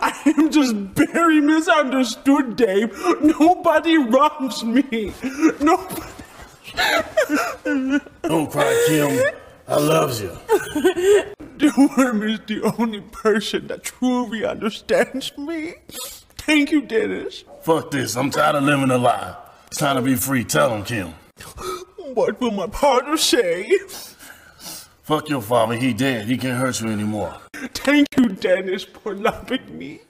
I am just very misunderstood, Dave. Nobody wrongs me. Nobody. Don't cry, Kim. I loves you. The worm is the only person that truly understands me. Thank you, Dennis. Fuck this. I'm tired of living a lie. It's time to be free. Tell him, Kim. What will my partner say? Fuck your father. He dead. He can't hurt you anymore. Thank you, Dennis, for loving me.